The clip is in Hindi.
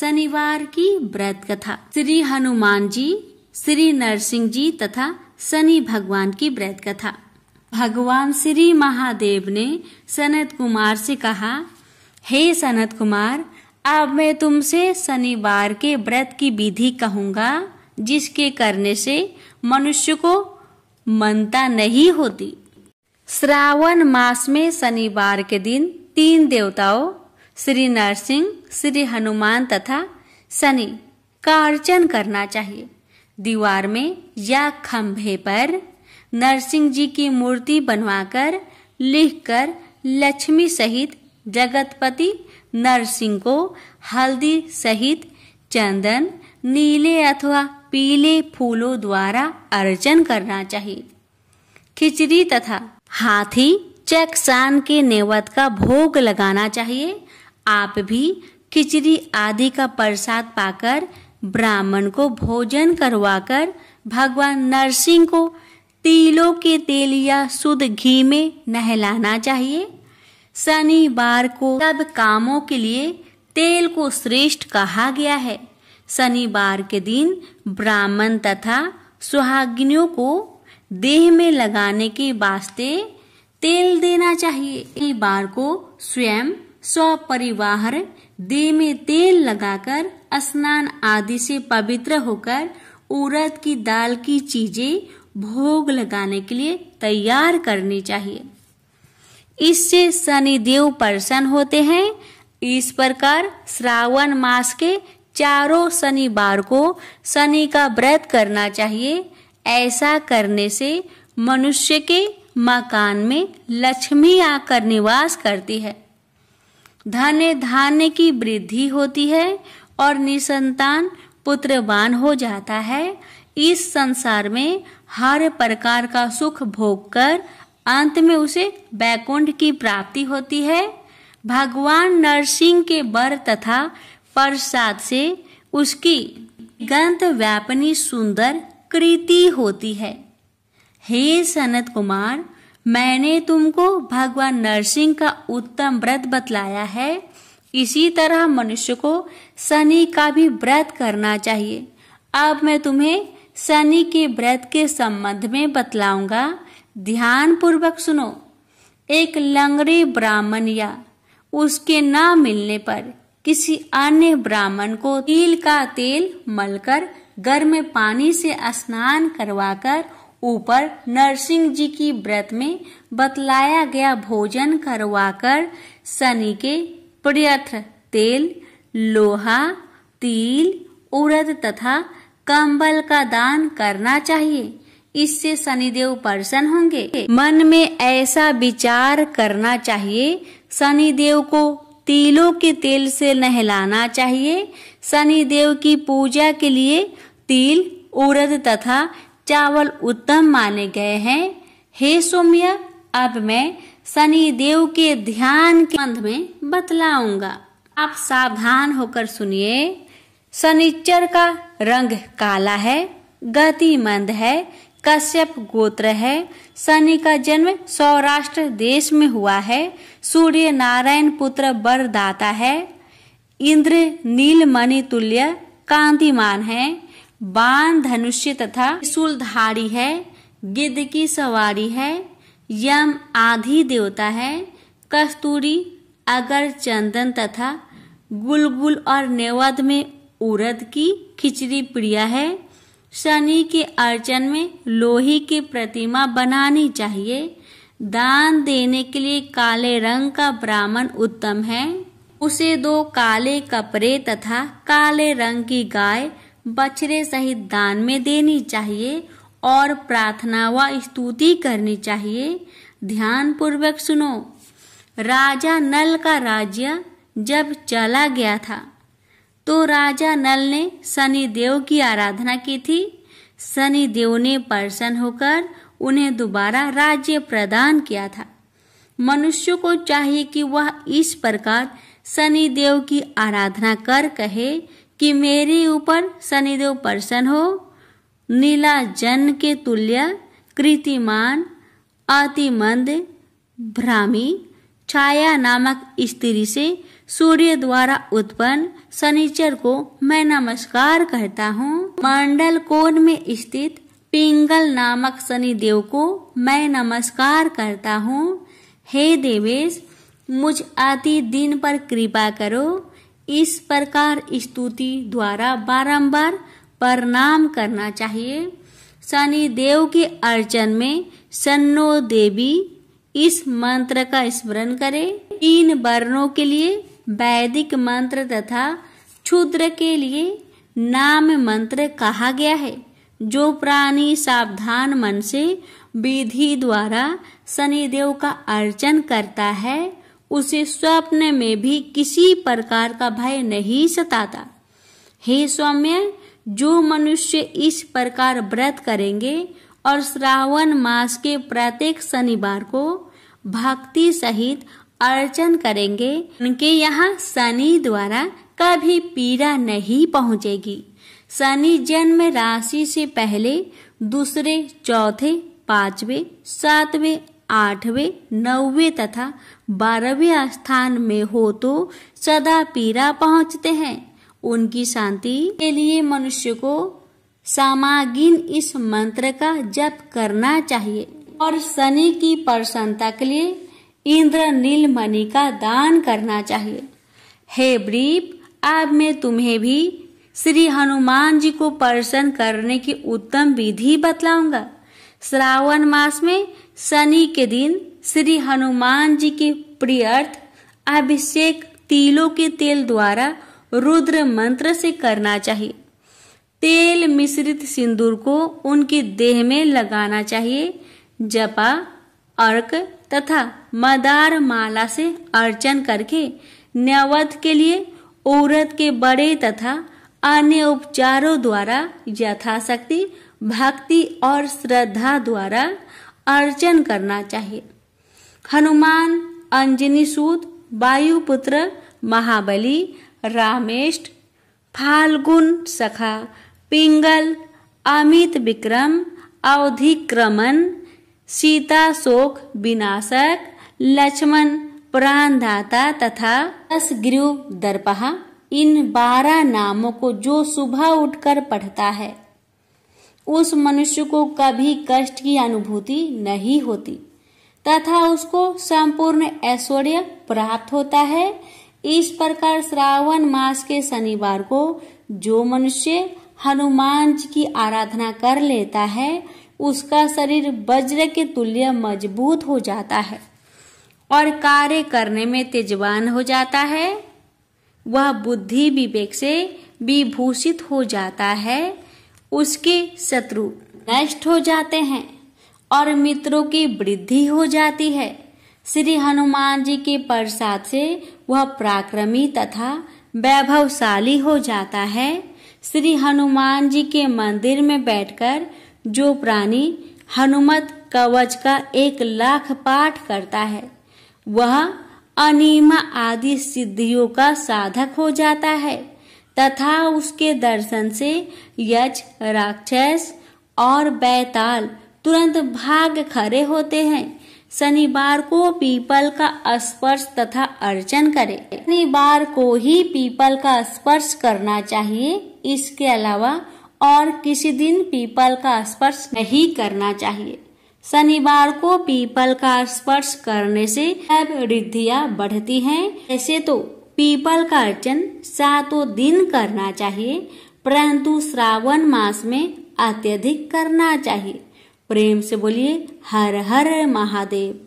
शनिवार की व्रत कथा। श्री हनुमान जी, श्री नरसिंह जी तथा शनि भगवान की व्रत कथा। भगवान श्री महादेव ने सनत कुमार से कहा, हे सनत कुमार, अब मैं तुमसे शनिवार के व्रत की विधि कहूँगा, जिसके करने से मनुष्य को मनता नहीं होती। श्रावण मास में शनिवार के दिन तीन देवताओं श्री नरसिंह, श्री हनुमान तथा शनि का अर्चन करना चाहिए। दीवार में या खंभे पर नरसिंह जी की मूर्ति बनवाकर लिखकर लक्ष्मी सहित जगतपति नरसिंह को हल्दी सहित चंदन, नीले अथवा पीले फूलों द्वारा अर्चन करना चाहिए। खिचड़ी तथा हाथी चकसान के नेवत का भोग लगाना चाहिए। आप भी खिचड़ी आदि का प्रसाद पाकर ब्राह्मण को भोजन करवाकर भगवान नरसिंह को तिलों के तेल या शुद्ध घी में नहलाना चाहिए। शनिवार को सब कामों के लिए तेल को श्रेष्ठ कहा गया है। शनिवार के दिन ब्राह्मण तथा सुहागिनियों को देह में लगाने के वास्ते तेल देना चाहिए। शनिवार को स्वयं स्वपरिवार देह में तेल लगाकर, स्नान आदि से पवित्र होकर उड़द की दाल की चीज़ें भोग लगाने के लिए तैयार करनी चाहिए। इससे शनिदेव प्रसन्न होते हैं। इस प्रकार श्रावण मास के चारों शनिवार को शनि का व्रत करना चाहिए। ऐसा करने से मनुष्य के मकान में लक्ष्मी आकर निवास करती है। धन्य धान्य की वृद्धि होती है और निसंतान पुत्रवान हो जाता है। इस संसार में हर प्रकार का सुख भोग कर अंत में उसे बैकुंठ की प्राप्ति होती है। भगवान नरसिंह के बर तथा प्रसाद से उसकी गंत व्यापनी सुंदर कृति होती है। हे सनत कुमार मैंने तुमको भगवान नरसिंह का उत्तम व्रत बतलाया है। इसी तरह मनुष्य को शनि का भी व्रत करना चाहिए। अब मैं तुम्हें शनि के व्रत के संबंध में बतलाऊँगा। ध्यान पूर्वक सुनो। एक लंगड़े ब्राह्मण या उसके न मिलने पर किसी अन्य ब्राह्मण को तिल का तेल मलकर गर्म पानी से स्नान करवाकर ऊपर नरसिंह जी की व्रत में बतलाया गया भोजन करवाकर शनि के प्रियथ तेल, लोहा, तिल, उड़द तथा कंबल का दान करना चाहिए। इससे शनिदेव प्रसन्न होंगे। मन में ऐसा विचार करना चाहिए, शनिदेव को तिलों के तेल से नहलाना चाहिए। शनिदेव की पूजा के लिए तिल, उड़द तथा चावल उत्तम माने गए हैं। हे सौम्य, अब मैं शनि देव के ध्यान के संबंध में बतलाऊँगा। आप सावधान होकर सुनिए। शनिचर का रंग काला है गति मंद है, कश्यप गोत्र है। शनि का जन्म सौराष्ट्र देश में हुआ है। सूर्य नारायण पुत्र बरदाता है। इंद्र नीलमणि तुल्य कांतिमान है। बाण धनुष्य तथा त्रिशूलधारी है, गिद्ध की सवारी है, यम आधि देवता है, कस्तूरी, अगर चंदन तथा गुलगुल और नेवद में उड़द की खिचड़ी प्रिय है, शनि के अर्चन में लोही की प्रतिमा बनानी चाहिए, दान देने के लिए काले रंग का ब्राह्मण उत्तम है, उसे दो काले कपड़े तथा काले रंग की गाय बछड़े सहित दान में देनी चाहिए और प्रार्थना व स्तुति करनी चाहिए। ध्यान पूर्वक सुनो। राजा नल का राज्य जब चला गया था तो राजा नल ने शनि देव की आराधना की थी। शनि देव ने प्रसन्न होकर उन्हें दोबारा राज्य प्रदान किया था। मनुष्य को चाहिए कि वह इस प्रकार शनि देव की आराधना कर कहे कि मेरे ऊपर शनिदेव प्रसन्न हो, नीला जन के तुल्य, कृतिमान अतिमंद भ्रामी, छाया नामक स्त्री से सूर्य द्वारा उत्पन्न शनिचर को मैं नमस्कार करता हूँ। मंडल कोण में स्थित पिंगल नामक शनि देव को मैं नमस्कार करता हूँ। हे देवेश, मुझ आदि दिन पर कृपा करो। इस प्रकार स्तुति द्वारा बारंबार प्रणाम करना चाहिए। शनि देव के अर्चन में सन्नो देवी इस मंत्र का स्मरण करें। तीन वर्णों के लिए वैदिक मंत्र तथा क्षुद्र के लिए नाम मंत्र कहा गया है, जो प्राणी सावधान मन से विधि द्वारा शनिदेव का अर्चन करता है। उसे स्वप्न में भी किसी प्रकार का भय नहीं सताता। हे सौम्य, जो मनुष्य इस प्रकार व्रत करेंगे और श्रावण मास के प्रत्येक शनिवार को भक्ति सहित अर्चन करेंगे, उनके यहाँ शनि द्वारा कभी पीड़ा नहीं पहुँचेगी। शनि जन्म राशि से पहले दूसरे, चौथे, पांचवे, सातवें आठवें, नौवे तथा बारहवें स्थान में हो तो सदा पीड़ा पहुँचते हैं। उनकी शांति के लिए मनुष्य को सामागिन इस मंत्र का जप करना चाहिए। और शनि की प्रसन्नता के लिए इंद्र नील मणि का दान करना चाहिए। हे ब्रीप, अब मैं तुम्हें भी श्री हनुमान जी को प्रसन्न करने की उत्तम विधि बतलाऊँगा। श्रावण मास में शनि के दिन श्री हनुमान जी के प्रियर्थ अभिषेक तिलों के तेल द्वारा रुद्र मंत्र से करना चाहिए। तेल मिश्रित सिंदूर को उनके देह में लगाना चाहिए। जपा, अर्क तथा मदार माला से अर्चन करके न्यवध के लिए औरत के बड़े तथा अन्य उपचारों द्वारा यथाशक्ति भक्ति और श्रद्धा द्वारा अर्चन करना चाहिए। हनुमान, अंजनी सूत वायुपुत्र, महाबली, रामेष्ट, फाल्गुन सखा, पिंगल, अमित विक्रम अवधिक्रमण सीता शोक, विनाशक, लक्ष्मण, प्राणदाता तथा दस गृह दर्पहा, इन बारह नामों को जो सुबह उठकर पढ़ता है। उस मनुष्य को कभी कष्ट की अनुभूति नहीं होती, तथा उसको संपूर्ण ऐश्वर्य प्राप्त होता है। इस प्रकार श्रावण मास के शनिवार को जो मनुष्य हनुमान जी की आराधना कर लेता है, उसका शरीर वज्र के तुल्य मज़बूत हो जाता है और कार्य करने में तेजवान हो जाता है। वह बुद्धि विवेक से विभूषित हो जाता है। उसके शत्रु नष्ट हो जाते हैं और मित्रों की वृद्धि हो जाती है। श्री हनुमान जी के प्रसाद से वह पराक्रमी तथा वैभवशाली हो जाता है। श्री हनुमान जी के मंदिर में बैठकर जो प्राणी हनुमत कवच का एक लाख पाठ करता है, वह अनिमा आदि सिद्धियों का साधक हो जाता है। तथा उसके दर्शन से यज, राक्षस और बैताल तुरंत भाग खड़े होते हैं। शनिवार को पीपल का स्पर्श तथा अर्चन करे। शनिवार को ही पीपल का स्पर्श करना चाहिए। इसके अलावा और किसी दिन पीपल का स्पर्श नहीं करना चाहिए। शनिवार को पीपल का स्पर्श करने से रिद्धियाँ बढ़ती हैं। ऐसे तो पीपल का अर्चन सातों दिन करना चाहिए, परंतु श्रावण मास में अत्यधिक करना चाहिए। प्रेम से बोलिए, हर हर महादेव।